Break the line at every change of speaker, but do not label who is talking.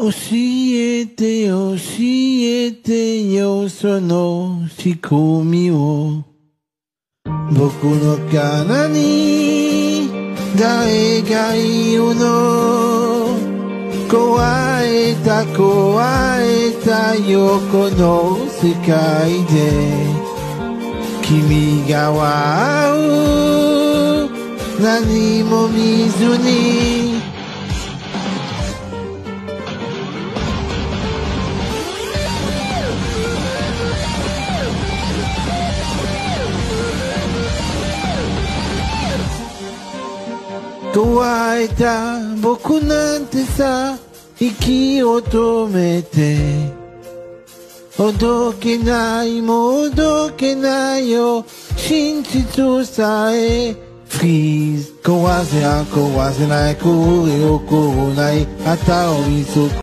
教えて教えてよその仕組みを。僕の体に誰がいるの？壊れた壊れた横の世界で。君が笑う。何も見ずに。壊れた僕なんてさ息を止めておどけないもうどけないよ。真実さえフリーズ壊せあ壊せないこれをこうない旗を見つ